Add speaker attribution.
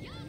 Speaker 1: Yeah!